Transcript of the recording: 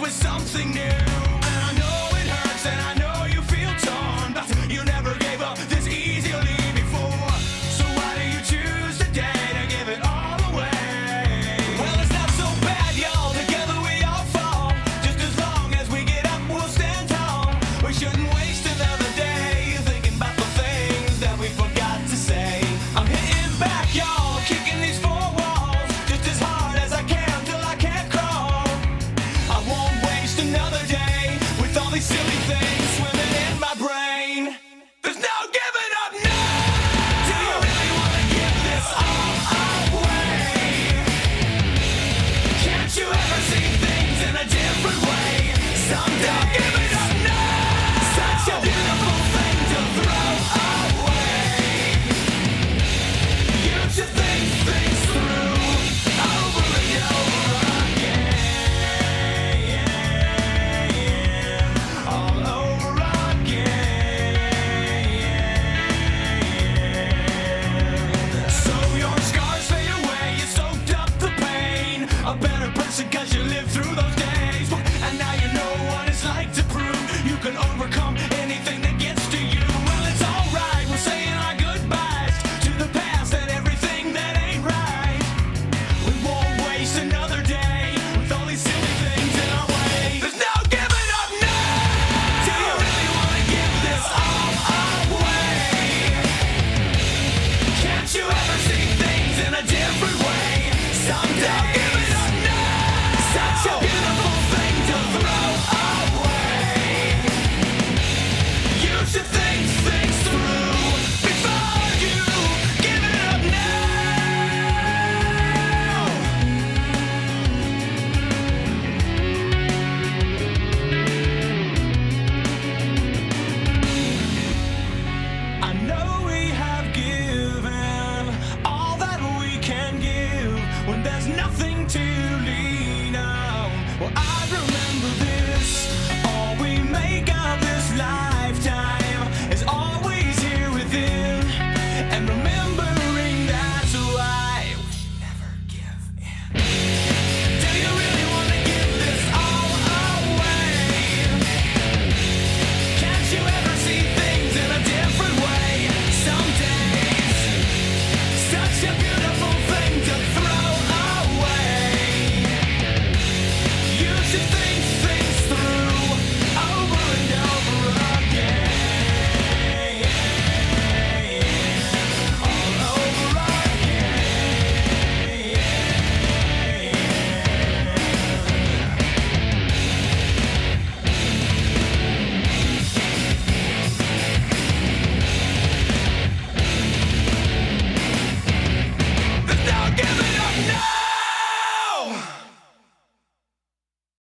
with something new. Silly things